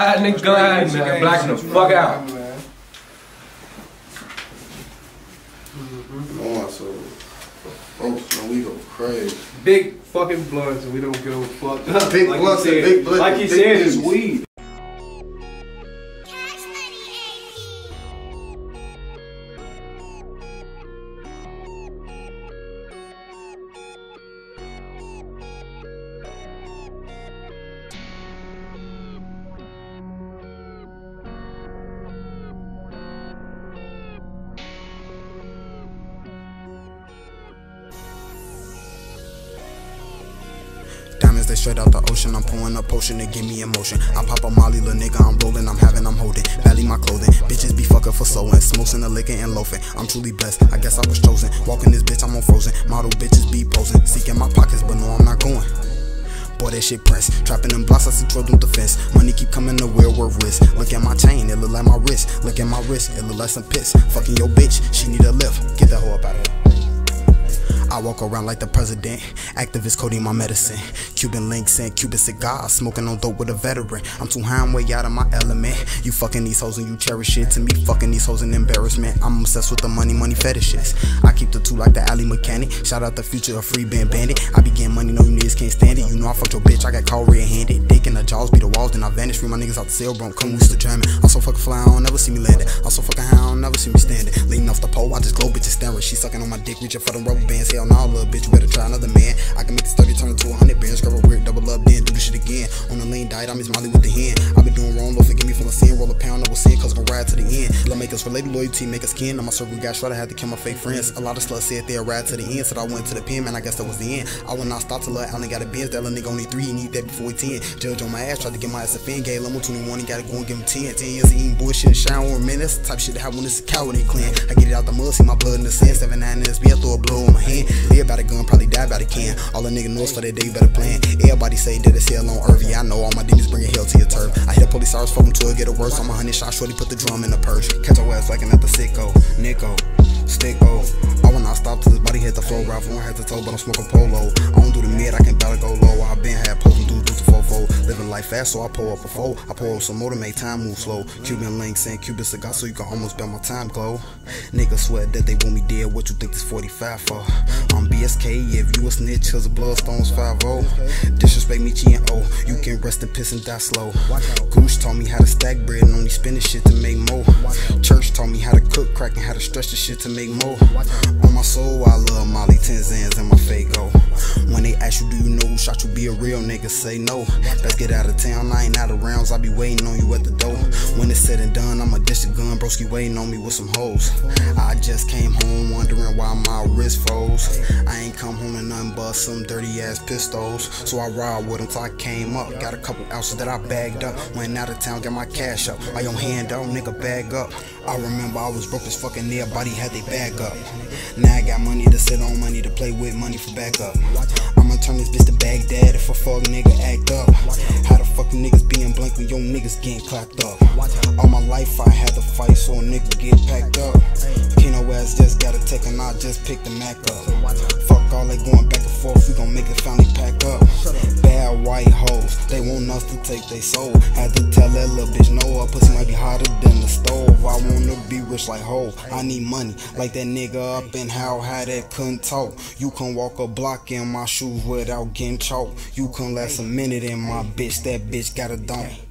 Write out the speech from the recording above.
That nigga glad, man. Blacking the fuck out. On my soul. Folks, man, we go crazy. Big fucking blunts and we don't give a fuck. Big Like blunts he and said- big blunts Like he said, it's weed. Straight out the ocean. I'm pouring a potion to give me emotion. I pop a molly, little nigga, I'm rolling, I'm having, I'm holding. Valley my clothing. Bitches be fucking for sewing. Smokes in the liquor and loafing. I'm truly blessed. I guess I was chosen. Walking this bitch, I'm on frozen. Model bitches be posing. Seeking my pockets, but no, I'm not going. Boy, that shit press. Trapping them blocks, I see trouble with the fence. Money keep coming to where worth risk. Look at my chain, it look like my wrist. Look at my wrist, it look like some piss. Fucking your bitch, she need a lift. Get that hoe up out of here. I walk around like the president. Activist coding my medicine. Cuban links and Cuban cigars. Smoking on dope with a veteran. I'm too high, I'm way out of my element. You fucking these hoes and you cherish it. To me, fucking these hoes an embarrassment. I'm obsessed with the money, money fetishes. I keep the two like the alley mechanic. Shout out the future of free band bandit. I be getting money, no you niggas can't stand it. You know I fucked your bitch, I got caught red handed. Dick in the jaws, beat the walls, then I vanish. Free my niggas out the cell, bro. Coming with the jamming. I'm so fucking fly, I don't never see me landing. I'm so fucking high, I don't never see me pole, I just glow bitches staring. She sucking on my dick, reaching for them rubber bands. Hell nah, little bitch, you better try another man. I can make this 30 turn into a 100 bands. Grab a weird double up, then do the shit I'm his Molly with the hand. I been doing wrong, Lord, forgive me for my sin. Roll a pound, double sin, cause I'm gonna ride to the end. Love make us related, loyalty, make us kin. On my circle, got short, I had to kill my fake friends. A lot of sluts said they'll ride to the end, so I went to the pen, man. I guess that was the end. I will not stop till I only got a Benz. That little nigga only three, he need that before he 10. Judge on my ass, tried to get my ass a fan. Gay Limo 21, he gotta go and give him 10. 10 years of eating bullshit and shower, man. That's type shit that happen when it's a coward they clan. I get it out the mud, see my blood in the sand. 7 9 SB, I throw a blow on my hand. Live by the gun, probably die by the can. All the nigga knows for that day, better plan. Everybody say that it's hell on. Yeah, I know all my demons bringing hell to your turf. I hit a police stars, fuck 'em till it get a worse. I'm a hundred shot, shorty put the drum in the purse. Catch your ass like another the sicko, Nico, sticko. I will not stop till his body hit the floor. Rifle on head to toe, but I'm smoking polo. I don't do the mid, I can battle go low. I been had posting do do to fofo. Living life fast, so I pull up a foe. I pull up some more to make time move slow. Cuban links and Cuban cigar, so you can almost bet my time glow. Niggas sweat that they want me dead. What you think this 45 for? I'm BSK, if you a snitch, cause the bloodstones 5 Disrespect me, G and O. You can rest in piss and die slow. Goose taught me how to stack bread and only spend this shit to make more. Church taught cook crack and how to stretch the shit to make more. On my soul, I love Molly, 10 Zans and my Fago. When they ask you, do you know who shot you? Be a real nigga, say no. Let's get out of town, I ain't out of rounds, I be waiting on you at the door. When it's said and done, I'ma dish the gun, broski waiting on me with some hoes. I just came home why my wrist froze. I ain't come home to nothing but some dirty ass pistols. So I ride with them till I came up. Got a couple ounces that I bagged up. Went out of town, got my cash up. I on hand out, nigga, bag up. I remember I was broke as fucking everybody had they bag up. Now I got money to sit on, money to play with, money for backup. I'ma turn this bitch to Baghdad if a fuck nigga act up. How the fuck niggas being blank when your niggas getting clapped up? All my life I had to fight so a nigga get packed up. Kino ass just got a take and I just picked the Mac up. Fuck all they going back and forth, we gon' make it finally pack up. Bad white hoes, they want us to take their soul. Had to tell that little bitch no, her pussy might be hotter than the stove. I wanna be rich like ho, I need money like that nigga up in how high that couldn't talk. You can walk a block in my shoes without getting choked. You can last a minute in my bitch, that bitch got a dome.